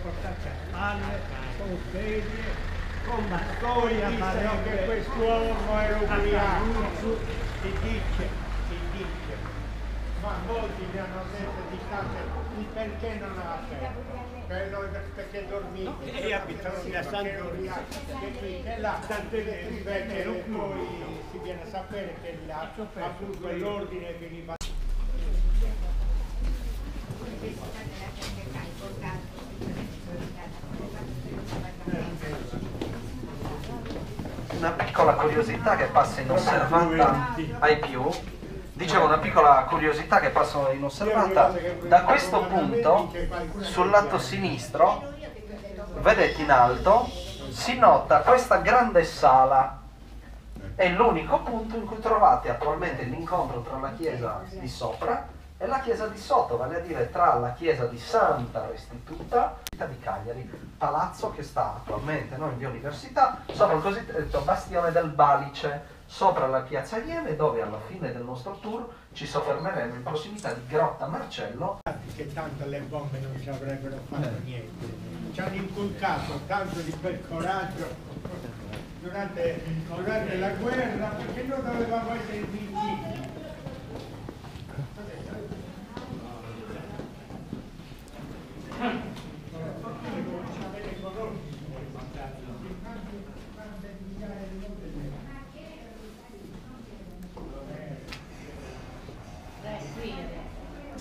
portarsi a spalle, con sedie, con bastoni dissero che quest'uomo era ubriaco. Si dice, si dice, ma molti mi hanno detto di il perché non ha aperto. Per noi- perché dormite. No, e Sì, a San che là, invece ero qui. poi si viene a sapere che là appunto quello. l'ordine che gli va una piccola curiosità che passa inosservata ai più. Dicevo una piccola curiosità che passa inosservata. Da questo punto, sul lato sinistro, vedete in alto, si nota questa grande sala. È l'unico punto in cui trovate attualmente l'incontro tra la chiesa di sopra e la chiesa di sotto, vale a dire tra la chiesa di Santa Restituta e di Cagliari, palazzo che sta attualmente no, in via Università, sopra il cosiddetto bastione del Balice, sopra la piazza Iene, dove alla fine del nostro tour ci soffermeremo in prossimità di Grotta Marcello che tanto le bombe non ci avrebbero fatto niente. Ci hanno inculcato tanto di quel coraggio durante, durante la guerra perché noi dovevamo essere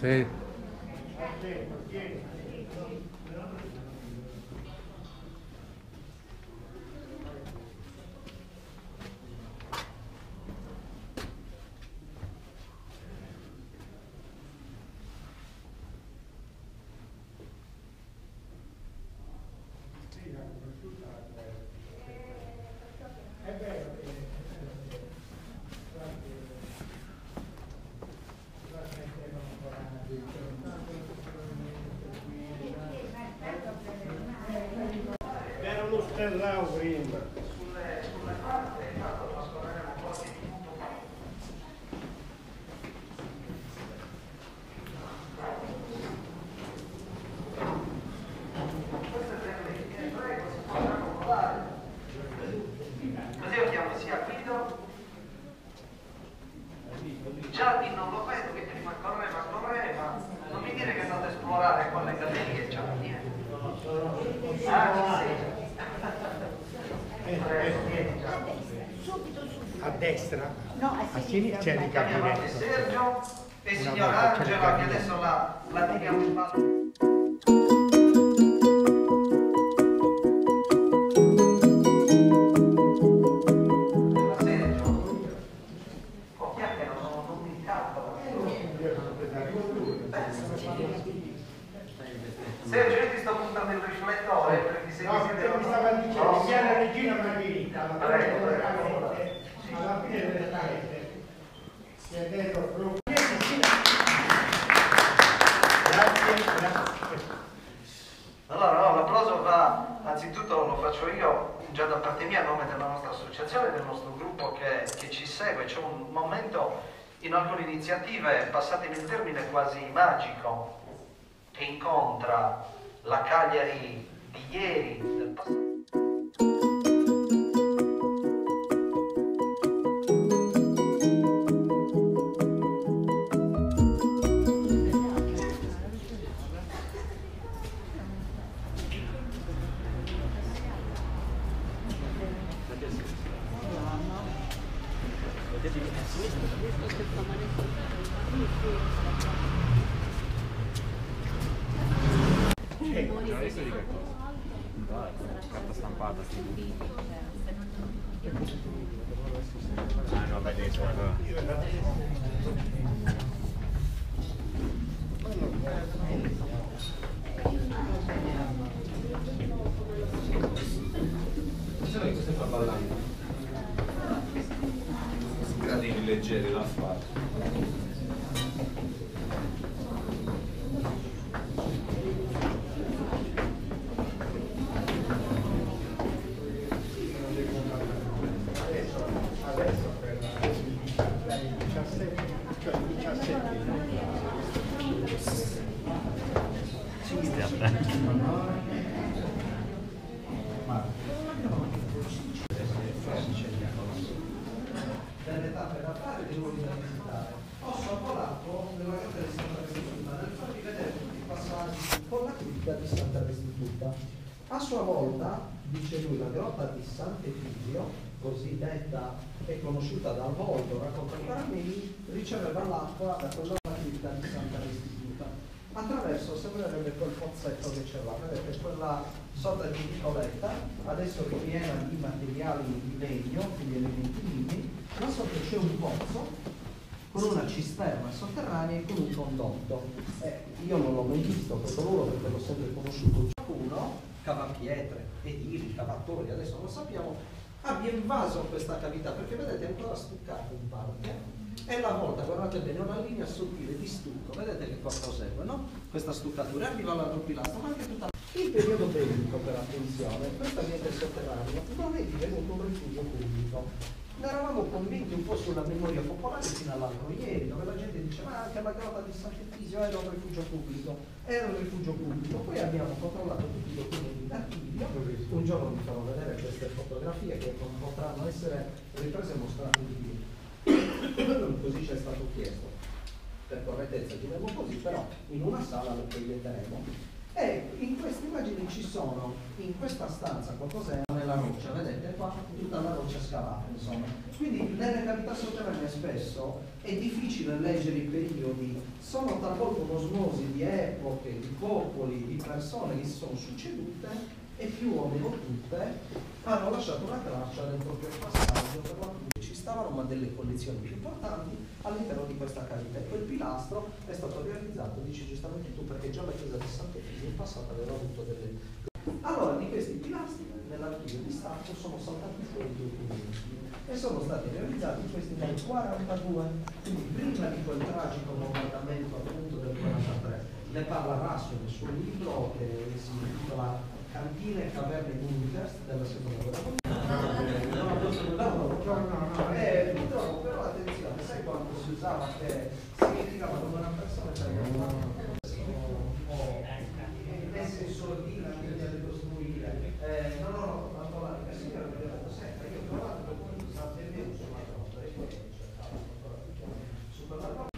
invincibili. Sì. Era uno sterrao prima. Così io chiamo sia Guido. Gianni non lo vedo che prima correva, correva. Non mi dire che è andato a esplorare quelle gallerie Gianni. eh. Ah, sì. Prego, vieni, Gianni. A destra, No, a sinistra c'è il gabinetto. Sergio e Una signora volta c'è il Angela che adesso la, la tiriamo in ballo. Sergio, io ti sto puntando il riflettore perché se No, mi stava dicendo, sia la regina Margherita, fine Prego, prego. Alla fine delle calette, si è detto proprio. Grazie, grazie. Allora, no, l'applauso va, anzitutto lo faccio io, già da parte mia, a nome della nostra associazione, del nostro gruppo che, che ci segue. C'è un momento in alcune iniziative, passatemi il termine, quasi magico, che incontra la Cagliari di ieri, del passato. Carta stampata. Ah no, vedete, allora. andata ad appare dei luoghi da visitare. Ho sorvolato nella grotta di Santa Restituta nel farvi vedere tutti i passaggi con la cripta di Santa Restituta. A sua volta, dice lui, la grotta di Sant'Epidio, così detta e conosciuta dal volto, racconta Paramini, riceveva l'acqua da quella cripta di Santa Restituta. Attraverso sembrerebbe quel pozzetto che c'è là, vedete quella sorta di piccoletta, adesso ripiena di materiali di legno, quindi elementi minimi, ma sotto c'è un pozzo con una cisterna sotterranea e con un condotto. Eh, io non l'ho mai visto questo muro perché l'ho sempre conosciuto. Qualcuno, cavapietre, edili, cavatori, adesso lo sappiamo, abbia invaso questa cavità perché vedete è ancora stuccato in parte e la volta, guardate bene, una linea sottile di stucco, vedete che cosa prosegue, no? Questa stuccatura arriva alla pilastro, ma anche tutta il periodo bellico per attenzione, questo ambiente sotterraneo non è divenuto un rifugio pubblico. Ne eravamo convinti un po' sulla memoria popolare fino all'altro ieri, dove la gente diceva ma anche la grotta di Sant'Efisio era un rifugio pubblico, era un rifugio pubblico. Poi abbiamo controllato tutti i documenti d'archivio, un giorno vi farò vedere queste fotografie che potranno essere riprese e mostrate di più. Così ci è stato chiesto. Per correttezza diremo così, però in una sala lo proietteremo e in queste immagini ci sono, in questa stanza, qualcosa nella roccia, vedete qua tutta la roccia scavata, insomma. Quindi nelle cavità sotterranee spesso è difficile leggere i periodi, sono talvolta un'osmosi di epoche, di popoli, di persone che si sono succedute e più o meno tutte hanno lasciato una traccia del proprio passaggio per la quale ci stavano ma delle collezioni più importanti all'interno di questa cavità e quel pilastro è stato realizzato, dici giustamente tu, perché già la chiesa di Sant'Efisio in passato aveva avuto delle... Allora di questi pilastri nell'archivio di Stato sono saltati fuori due documenti e sono stati realizzati questi nel 42, quindi prima di quel tragico bombardamento appunto del 43. Ne parla Rassio nel suo libro che si intitola cantine e caverne bunkers della seconda guerra mondiale. No, no, no, eh, purtroppo però attenzione, sai quando si usava che significava come una persona cioè, messe in sordina da ricostruire. Eh, no, no, no, ma la signora mi ha detto sempre, io ho trovato per cui sa bene sulla cosa, e poi cercavo su quella cosa. Senti,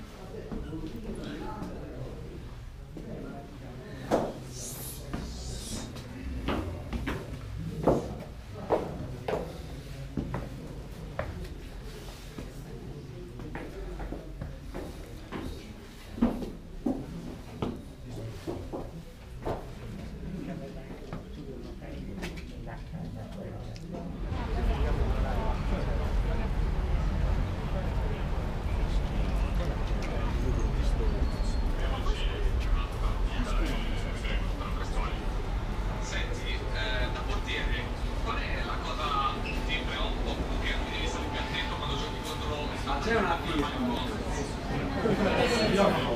Yeah.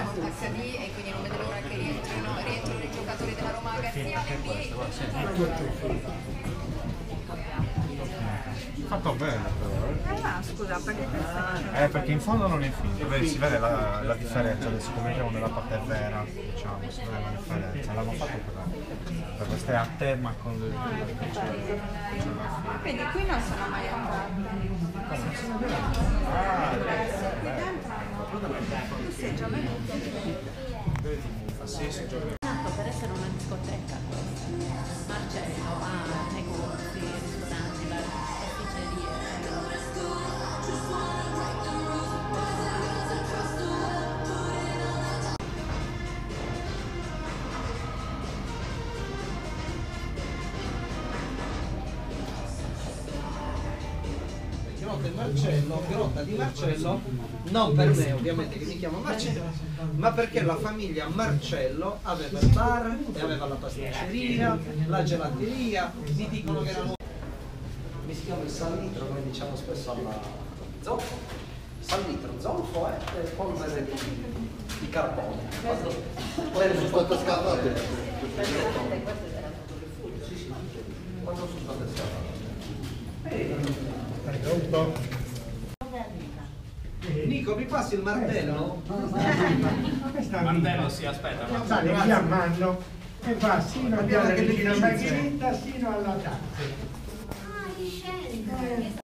Avuto molto HD e quindi non vede l'ora che rientrano i giocatori della Roma Garzia Fatto bene però, eh. Eh, ma scusa, perché questo Eh, perché in fondo non è finito, vedi, si vede la, la differenza, adesso come siamo nella parte vera, diciamo, si vede la differenza, l'hanno fatto per, per queste a tema con le... Quindi qui non sono mai entrati. Ah. Tu sei già venuto. sì, sì, gioca. nato per essere una discoteca questa. Marcello ha Di Marcello, grotta di Marcello, non per me ovviamente che mi chiamo Marcello, ma perché la famiglia Marcello aveva il bar e aveva la pasticceria, la gelateria, mi dicono che erano... Mi si chiama il salitro, noi diciamo spesso alla zolfo. Salitro, zolfo è polvere di, di carbone. Poi sono state scavate. Quando sono state scavate? Un po'. Nico, mi passi il martello? Questa Martello, sì, aspetta. ma- sale via mano e va sino a Abbiamo via delle Regina licenze. Margherita sino alla Tazza. Poi è